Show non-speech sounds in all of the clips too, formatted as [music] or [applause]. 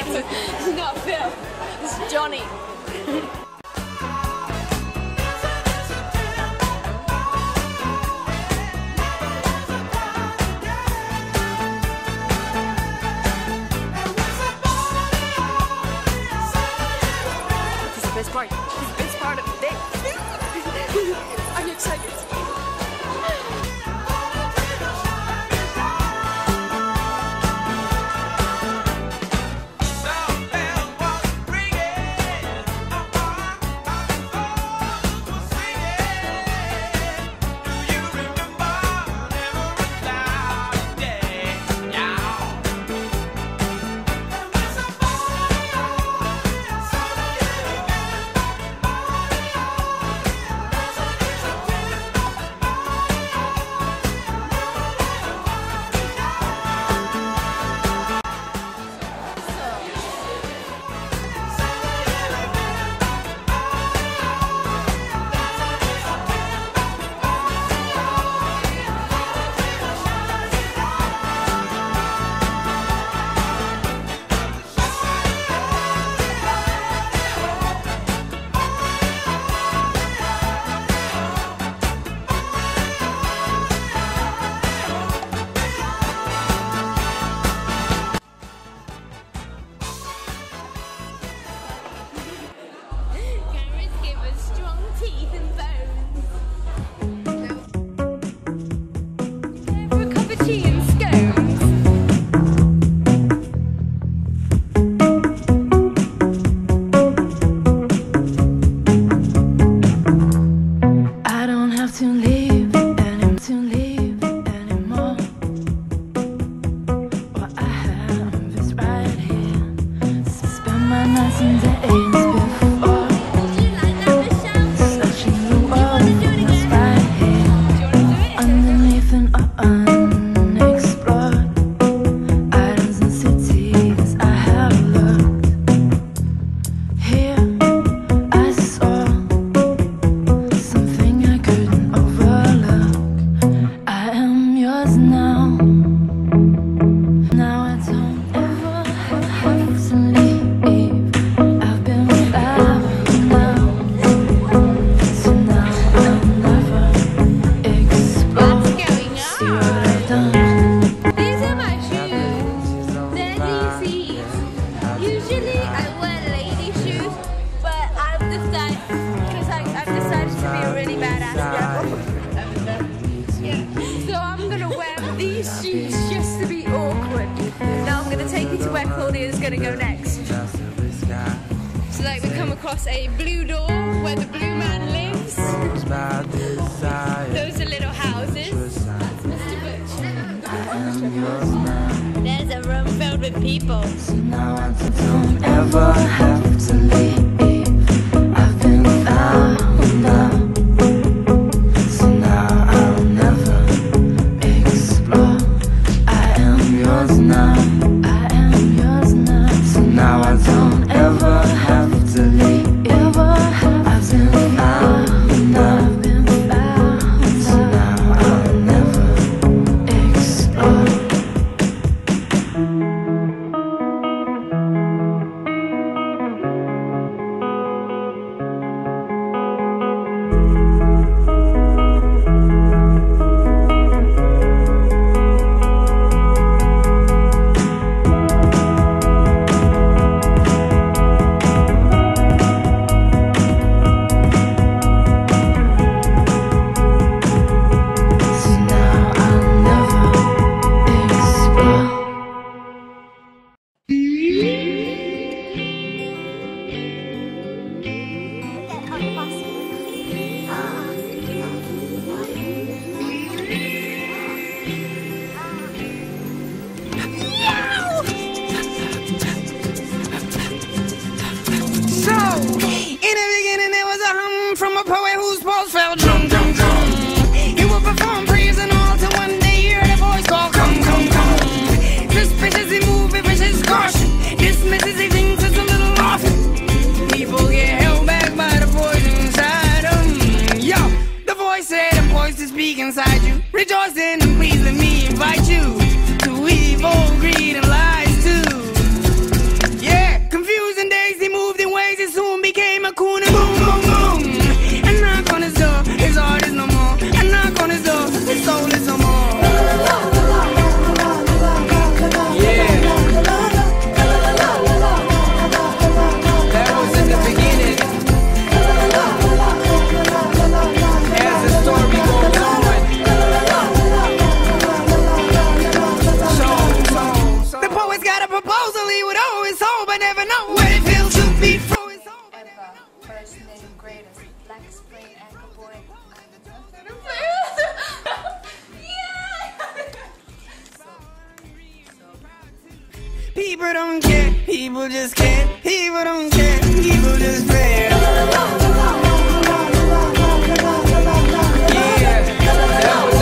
[laughs] It's not Phil. It's Johnny. too late. These shoes just to be awkward. Now I'm going to take you to where Claudia is going to go next. So like we come across a blue door where the blue man lives. Those are little houses. That's Mr. Butcher. There's a room filled with people. Now I don't ever have to leave. I've been found. Don't care, people just care, people don't care, people just care. Yeah,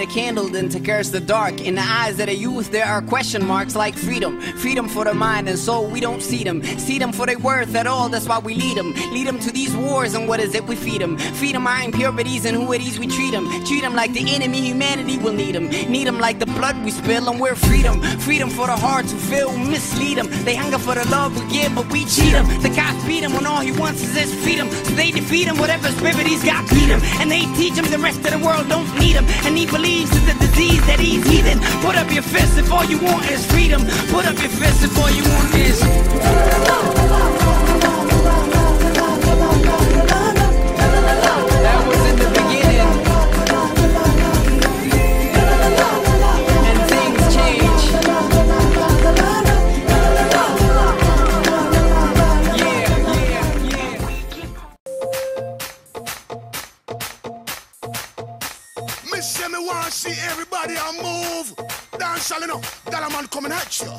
light a candle than to curse the dark. In the eyes of the youth, there are question marks like freedom. Freedom for the mind and soul, we don't see them. See them for their worth at all, that's why we lead them. Lead them to these wars, and what is it we feed them? Feed them our impurities, and who it is we treat them. Treat them like the enemy, humanity will need them. Need them like the blood we spill, and we're freedom. Freedom for the heart to feel, mislead them. They hunger for the love we give, but we cheat them. The cops beat him when all he wants is his freedom. So they defeat him, whatever spirit he's got, beat him. And they teach him the rest of the world don't need him. And he believes it's a disease that he's heathen. Put up your fist if all you want is freedom. Put up your fist if all you want is. See everybody a move. Dance shall know. That man coming at you.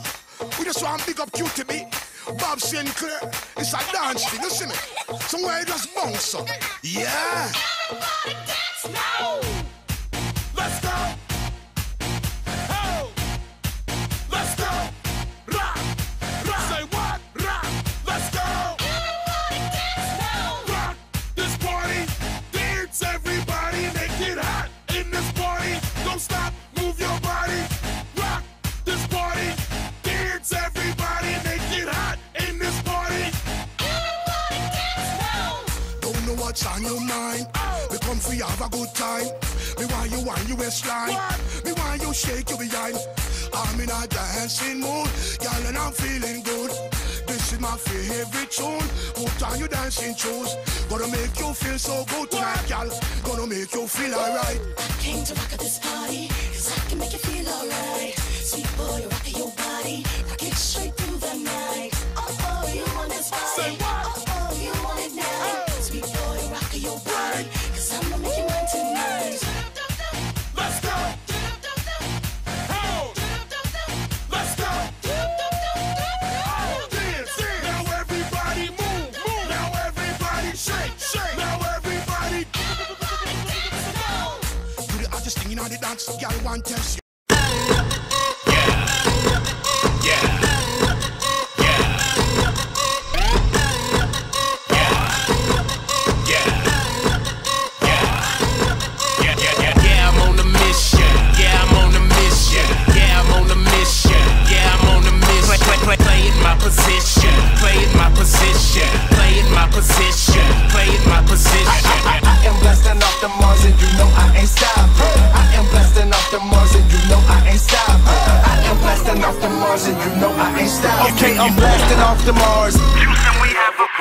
We just want big up QTB. Bob Sinclar. It's a dance thing, you see me? Somewhere you just bounce up. Yeah. Let's on your waistline. Me want you shake your behind. I'm in a dancing mood, girl, and I'm feeling good. This is my favorite tune. Put on your dancing shoes. Gonna make you feel so good tonight, girl. Gonna make you feel alright. I Came to rock at this party, cause I can make you feel alright. Sweet boy, rock your body, rock it straight through the night. Oh, oh, you want this body? Say what? Girl, one test. I'm blasting off the Mars.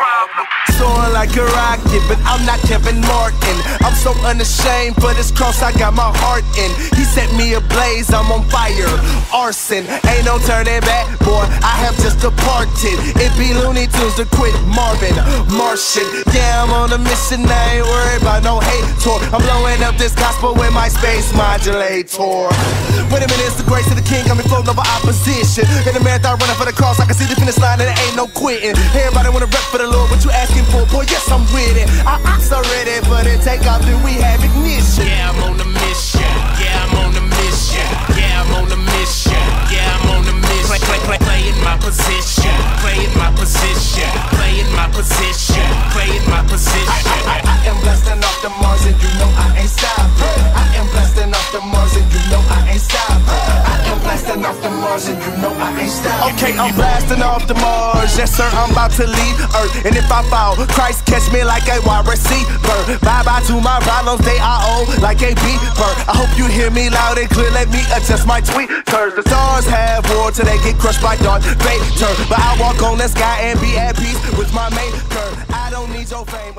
Problem. Soaring like a rocket, but I'm not Kevin Martin. I'm so unashamed for this cross I got my heart in. He set me ablaze, I'm on fire. Arson, ain't no turning back, boy. I have just departed. It be Looney Tunes to quit Marvin. Martian, yeah, I'm on a mission. I ain't worried about no hate tour. I'm blowing up this gospel with my space modulator. Wait a minute, it's the grace of the king. I'm floating over opposition. In the marathon running for the cross, I can see the finish line and there ain't no quitting. Everybody wanna rep for the Lord, what you asking for? Boy, yes, I'm with it. I, I'm so ready for the takeoff, then we have ignition. Yeah, I'm on a mission. Yeah, I'm on a mission. Yeah, I'm on a mission. Yeah, I'm on a mission. Play, play, play, playing my position. Playing my position. Playing my position. Playing my position. I, I am Okay, I'm blasting off the Mars. Yes, sir, I'm about to leave Earth. And if I fall, Christ catch me like a wide receiver. Bye bye to my problems, they are old like a beeper. I hope you hear me loud and clear. Let me adjust my tweet. The stars have war till they get crushed by Darth Vader. But I walk on the sky and be at peace with my maker. I don't need your fame.